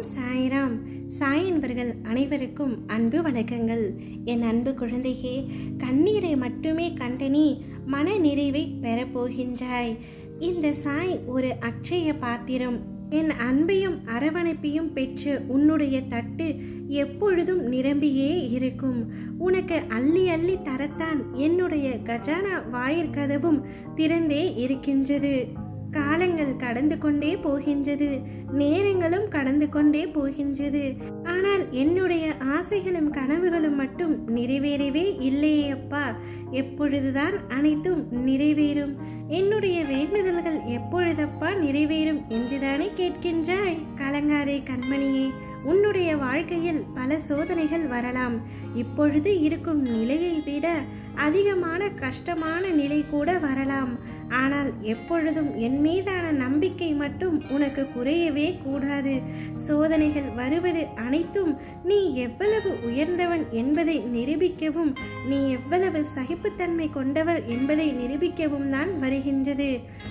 ஓம் சாய்ராம். சாய் என்பர்கள் அனைவருக்கும் அன்பு வணக்கங்கள். என் அன்பு குழந்தையே கண்ணீரை மட்டுமே கண்டு நீ மன நிறைவை பெறப்போகின்றாய் இந்த சாய் ஒரு அச்சய பாத்திரம். என் அன்பையும் அரவணைப்பையும் பெற்ற உன்னுடைய தட்டு எப்பொழுதும் நிரம்பியே இருக்கும். உனக்கு அள்ளி அள்ளி தரத்தான் என்னுடைய கஜானா வாயிற்கதவும் திறந்தே இருக்கின்றது. காலங்கள் கடந்து கொண்டே போகின்றது நேரங்களும் கடந்து கொண்டே போகின்றது. ஆனால் என்னுடைய ஆசைகளும் கனவுகளும் மட்டும் நிறைவேறவே இல்லையே அப்பா. எப்பொழுதுதான் அனைத்தும் நிறைவேறும். என்னுடைய வேண்டுதல்கள் எப்பொழுதப்பா நிறைவேறும் என்றுதானே கேட்கின்றாய்? கலங்காதே கண்மணியே உன்னுடைய வாழ்க்கையில் பல சோதனைகள் வரலாம். இப்பொழுது இருக்கும் நிலையை விட அதிகமான கஷ்டமான நிலை கூட வரலாம். ஆனால் எப்பொழுதும் என் மீதான நம்பிக்கை மட்டும் உனக்கு குறையவே கூடாது. சோதனைகள் வருவது அனைத்தும் நீ எவ்வளவு உயர்ந்தவன் என்பதை நிரூபிக்கவும் நீ எவ்வளவு சகிப்புத்தன்மை கொண்டவள் என்பதை நிரூபிக்கவும் தான் வருகின்றது.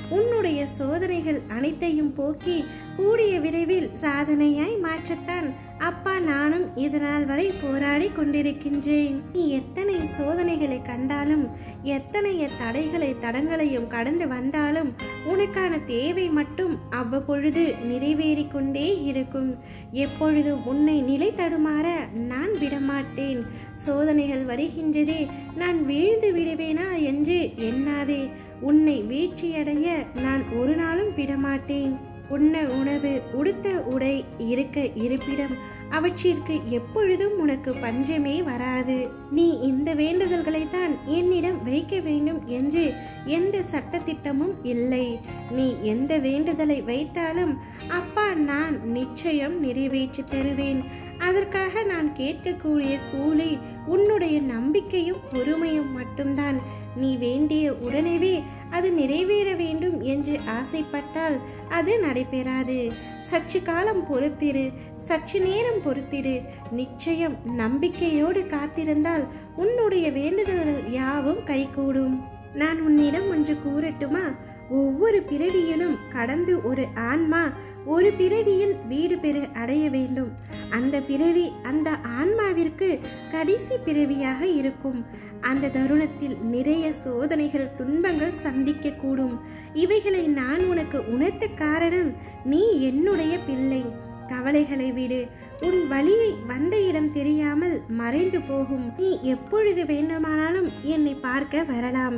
உன்னுடைய சோதனைகள் அனைத்தையும் போக்கி கூடிய விரைவில் சாதனையாய் மாற்றத்தான். அப்பா நானும் இதனால் வரை போராடி கொண்டிருக்கின்றேன். நீ எத்தனை சோதனைகளை கண்டாலும் எத்தனைய தடைகளை தடங்களையும் கடந்து வந்தாலும் உனக்கான தேவை மட்டும் அவ்வப்பொழுது நிறைவேறி கொண்டே இருக்கும். எப்பொழுது உன்னை நிலை தடுமாற நான் விடமாட்டேன். சோதனைகள் வருகின்றதே நான் வீழ்ந்து விடுவேனா என்று எண்ணாதே. உன்னை வீழ்ச்சியடைய நான் ஒரு நாளும் விடமாட்டேன். உண்ண உணவு உடுத்த உடை இருக்க இருப்பிடம். அவற்றிற்கு எப்பொழுதும் உனக்கு பஞ்சமே வராது. நீ இந்த வேண்டுதல்களைத்தான் என்னிடம் வைக்க வேண்டும் என்று எந்த சட்டத்திட்டமும் இல்லை. நீ எந்த வேண்டுதலை வைத்தாலும் அப்பா நான் நிச்சயம் நிறைவேற்றி தருவேன். அதற்காக நான் கேட்கக்கூடிய கூலி உன்னுடைய நம்பிக்கையும் பொறுமையும் மட்டும்தான். நீ வேண்டிய உடனேவே அது நிறைவேற வேண்டும் என்று ஆசைப்பட்டால் அது நடைபெறாது. சற்று காலம் பொறுத்திரு சற்று நேரம் பொறுத்திடு நிச்சயம் நம்பிக்கையோடு காத்திருந்தால் உன்னுடைய வேண்டுதல்கள் யாவும் கைகூடும். நான் உன்னிடம் ஒன்று கூறட்டுமா? ஒவ்வொரு பிறவியிலும் கடந்து ஒரு ஆன்மா ஒரு பிறவியில் வீடு பெற அடைய வேண்டும். அந்த பிறவி அந்த ஆன்மாவிற்கு கடைசி பிறவியாக இருக்கும். அந்த தருணத்தில் நிறைய சோதனைகள் துன்பங்கள் சந்திக்க கூடும் இவைகளை நான் உனக்கு உணர்த்த காரணம் நீ என்னுடைய பிள்ளை. கவலைகளை விடு. உன் வழியை வந்த இடம் தெரியாமல் மறைந்து போகும். நீ எப்பொழுது வேண்டுமானாலும் என்னை பார்க்க வரலாம்.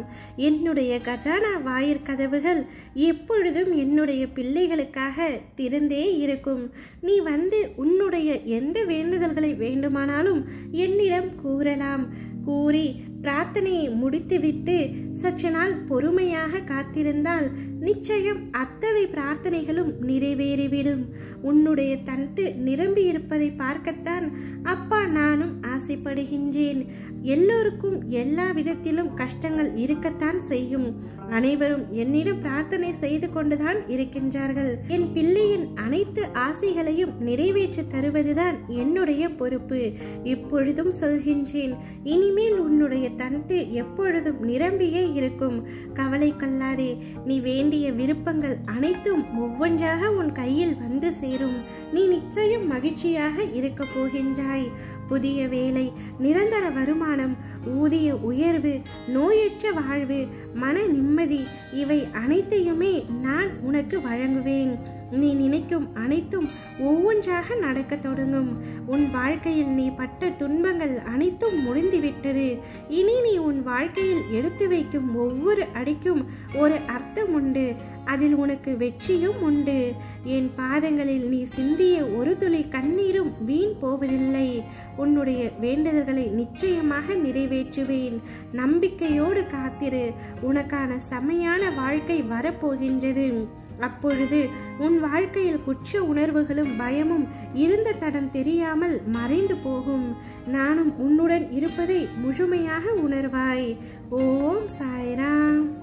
என்னுடைய கஜானா வாயிற் கதவுகள் எப்பொழுதும் என்னுடைய பிள்ளைகளுக்காக திறந்தே இருக்கும். நீ வந்து உன்னுடைய எந்த வேண்டுதல்களை வேண்டுமானாலும் என்னிடம் கூறலாம். கூறி பிரார்த்தனையை முடித்துவிட்டு சற்று நாள் பொறுமையாக காத்திருந்தால் நிச்சயம் அத்தனை பிரார்த்தனைகளும் நிறைவேறிவிடும். உன்னுடைய தண்டு நிரம்பி இருப்பதை பார்க்கத்தான் அப்பா நானும் ஆசைப்படுகின்றேன். எல்லோருக்கும் எல்லா விதத்திலும் கஷ்டங்கள் இருக்கத்தான் செய்யும். அனைவரும் என்னிடம் பிரார்த்தனை செய்து கொண்டுதான் இருக்கின்றார்கள். என் பிள்ளையின் அனைத்து ஆசைகளையும் நிறைவேற்றி தருவதுதான் என்னுடைய பொறுப்பு. இப்பொழுதும் சொல்கின்றேன் இனிமேல் உன்னுடைய தண்டு எப்பொழுதும் நிரம்பியே இருக்கும். கவலை கொள்ளாதே நீ வேண்டிய விருப்பங்கள் அனைத்தும் ஒவ்வொன்றாக உன் கையில் வந்து சேரும். நீ நிச்சயம் மகிழ்ச்சியாக இருக்க போகின்றாய். புதிய வேலை நிரந்தர வருமானம் ஊதிய உயர்வு நோயற்ற வாழ்வு மன நிம்மதி இவை அனைத்தையுமே நான் உனக்கு வழங்குவேன். நீ நினைக்கும் அனைத்தும் ஒவ்வொன்றாக நடக்க தொடங்கும். உன் வாழ்க்கையில் நீ பட்ட துன்பங்கள் அனைத்தும் முடிந்துவிட்டது. இனி நீ உன் வாழ்க்கையில் எடுத்து வைக்கும் ஒவ்வொரு அடிக்கும் ஒரு அர்த்தம் உண்டு. அதில் உனக்கு வெற்றியும் உண்டு. என் பாதங்களில் நீ சிந்திய ஒரு துளி கண்ணீரும் வீண் போவதில்லை. உன்னுடைய வேண்டுதல்களை நிச்சயமாக நிறைவேற்றுவேன். நம்பிக்கையோடு காத்திரு. உனக்கான செமையான வாழ்க்கை வரப்போகின்றது. அப்பொழுது உன் வாழ்க்கையில் குற்ற உணர்வுகளும் பயமும் இருந்த தடம் தெரியாமல் மறைந்து போகும். நானும் உன்னுடன் இருப்பதை முழுமையாக உணர்வாய். ஓம் சாய்ராம்.